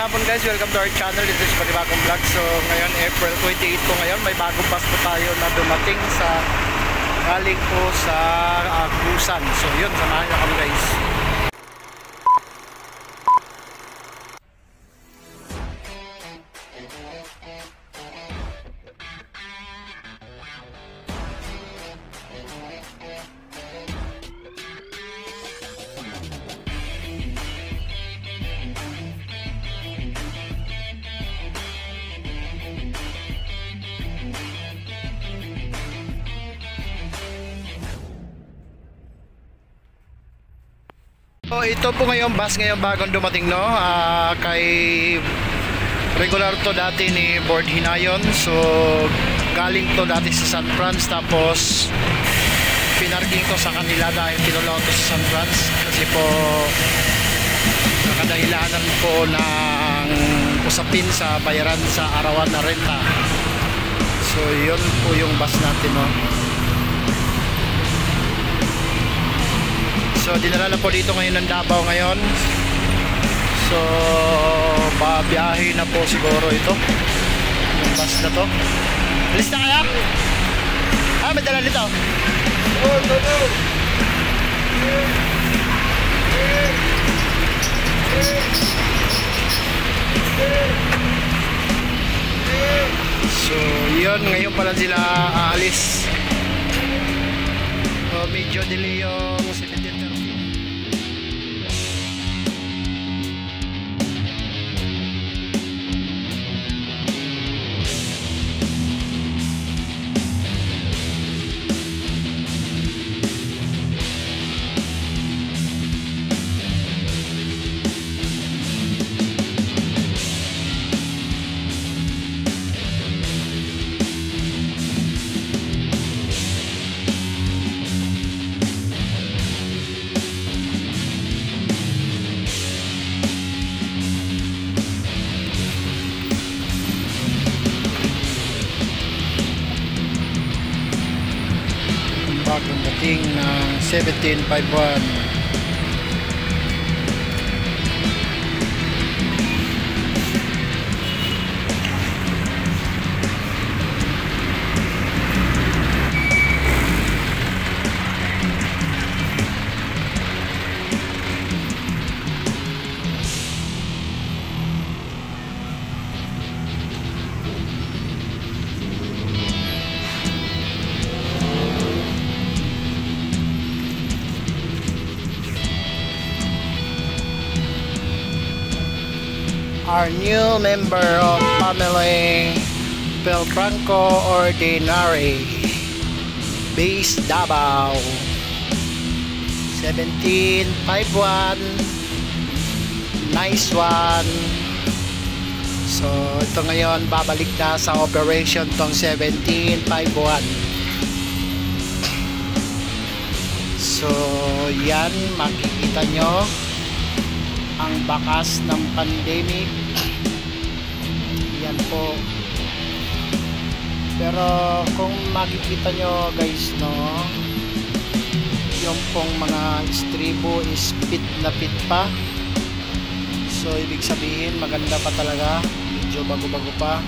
hapon guys, welcome to our channel. This is Panibagong Vlog. So ngayon, April 28 po ngayon, may bagong bus po tayo na dumating sa galing po sa uh, Busan. So yun, samahan niyo kami guys. So ito po ngayon bus ngayon bagong dumating no? Ah, kay regular to dati ni Board Hinayon. So galing to dati sa San Franz tapos pinarking ko sa kanila dahil pinulaw to sa San Franz. Kasi po nakadahilanan po ng usapin sa bayaran sa arawan na renta. So yun po yung bus natin no So dinala na po dito ngayon ng Davao ngayon. So babiyahe na po siguro ito. Yung bus na to. Alis na kaya? Ah, may dala nito. Oh, no, no. So, yun. Ngayon pa lang sila aalis. So, medyo delay yung ng 1751 our new member of family Peltranco Ordinary Base Davao. 1751 Nice one. So ito ngayon babalik na sa operation tong 1751 So yan makikita nyo ang bakas ng pandemic. Yan po. Pero kung makikita nyo guys no yung pong mga istribo is pit na pit pa. So ibig sabihin maganda pa talaga. Medyo bago bago pa.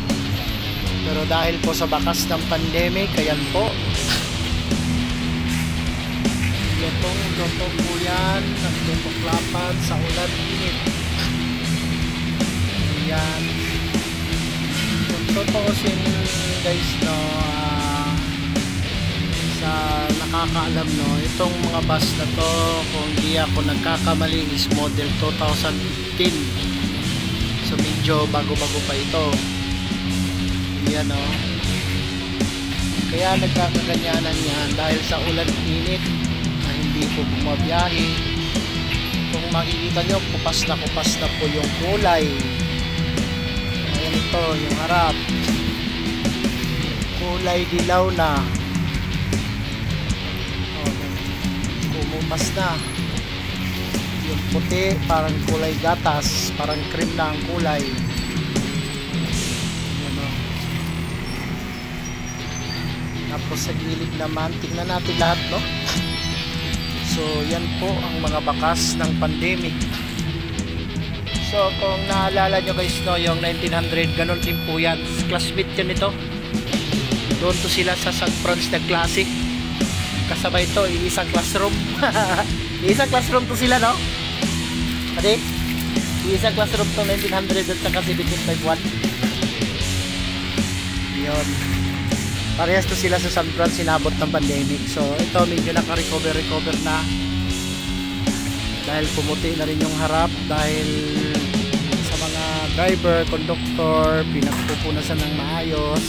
Pero dahil po sa bakas ng pandemic ayan po lutong po yan. Nagtutuklapan sa ulan. Init. Yan kung tutuusin guys no ah, sa nakakaalam no itong mga bus na to kung di ako nagkakamali is model 2015 so medyo bago bago pa ito. Yan no. Kaya nagkakaganyanan yan dahil sa ulan init hindi po bumabiyahe. Kung makikita nyo kupas na kupas na po yung kulay. Ayan ito yung harap. Kulay dilaw na. Oh, kumupas na. Yung puti parang kulay gatas parang cream na ang kulay. Oh. tapos sa gilid naman tingnan natin lahat no So yan po ang mga bakas ng pandemic. So kung naalala nyo guys no, yung 1900, ganun din po yan. Classmate yan ito. Doon to sila sa San Franz na Classic. Kasabay ito, isang classroom. isang classroom to sila no? Adi? Isang classroom to 1900 at saka 1751. Yun. Parehas to sila sa San Fran sinabot ng pandemic. So ito medyo naka-recover-recover na. Dahil pumuti na rin yung harap dahil sa mga driver, conductor, pinagpupunasan ng maayos.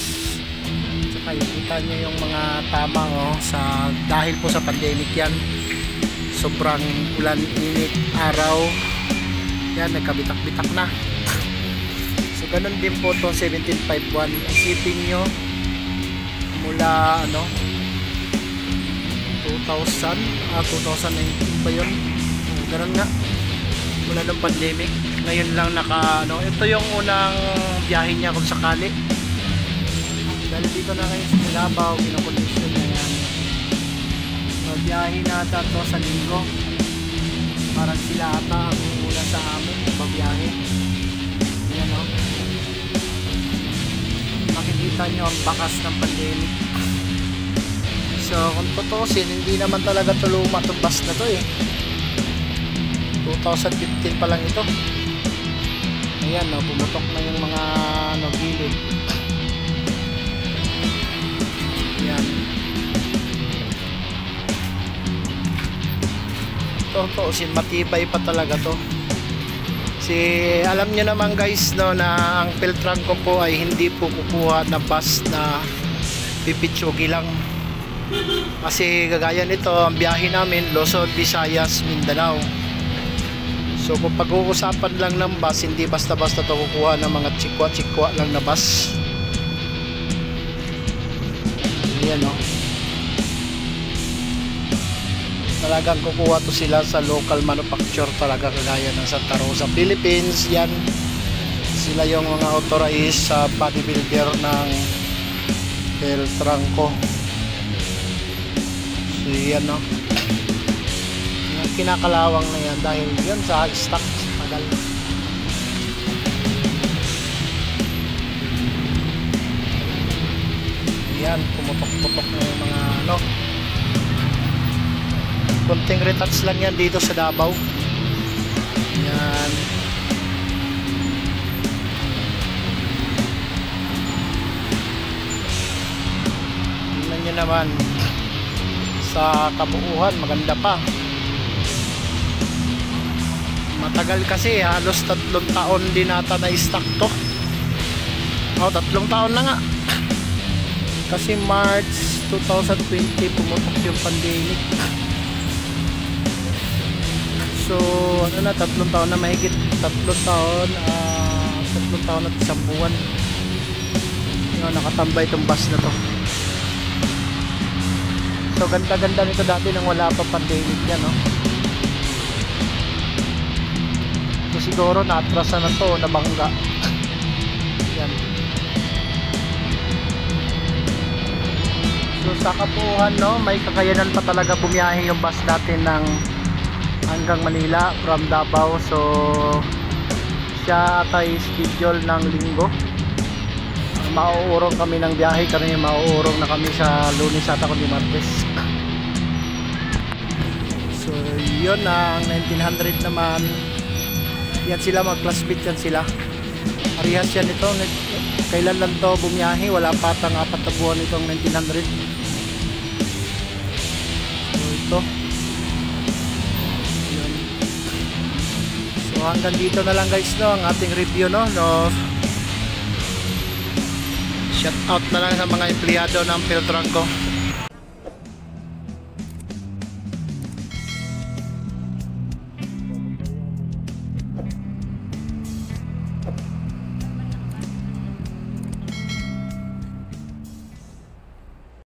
Tsaka kita nyo yung mga tama oh, sa, dahil po sa pandemic yan. Sobrang ulan, init, araw. Yan, nagkabitak-bitak na. So ganun din po to 1751. Isipin nyo mula ano 2000 ah 2019 ba yun. Ganun nga. Mula ng pandemic. Ngayon lang naka ano ito yung unang biyahe niya kung sakali. Dahil dito na kayo sa Milabaw kinakondisyon na yan. So, biyahe na ata sa linggo. Parang sila ata ang una sa amin babiyahe makikita nyo ang bakas ng pandemic. So kung tutusin hindi naman talaga itong bus na to eh. 2015 pa lang ito. Ayan no, pumutok na yung mga ano, gilid. Ayan. Tutusin matibay pa talaga to Si alam niyo naman guys no na ang Peltran ko po ay hindi po kukuha na bus na pipitsugi lang. Kasi gagaya nito ang biyahe namin Luzon, Visayas, Mindanao. So kung pag-uusapan lang ng bus, hindi basta-basta to kukuha ng mga chikwa-chikwa lang na bus. Ayan no. Talagang kukuha to sila sa local manufacture talaga kagaya ng Santa Rosa, Philippines. Yan sila yung mga authorized sa bodybuilder ng Beltranco so yan no? Yung kinakalawang na yan dahil yun sa stock tagal yan pumutok-putok na yung mga ano konting retouch lang yan dito sa Davao. Yan. Tingnan nyo naman. Sa kabuuhan maganda pa. Matagal kasi halos tatlong taon din nata na stock to. Oh tatlong taon na nga. Kasi March 2020 pumutok yung pandemic So, ano na, tatlong taon na mahigit, tatlong taon, uh, tatlong taon at isang buwan. Yun, nakatambay itong bus na to. So, ganda-ganda nito dati nang wala pa pandemic yan, no? So, siguro naatrasan na to, nabangga. yan. So, sa kapuhan, no, may kakayanan pa talaga bumiyahe yung bus natin ng hanggang Manila from Davao. So siya atay schedule ng linggo. Mauurong kami ng biyahe kami mauurong na kami sa lunes at kundi martes. So yun ang 1900 naman. Yan sila mag classmate yan sila. Parehas yan ito. Kailan lang to bumiyahe? Wala pa tang apat na buwan itong 1900 so ito hanggang dito na lang guys no ang ating review no. no shout out na lang sa mga empleyado ng Peltranco.